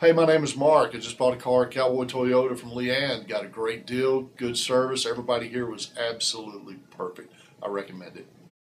Hey, my name is Mark. I just bought a car at Cowboy Toyota from Leanne. Got a great deal, good service. Everybody here was absolutely perfect. I recommend it.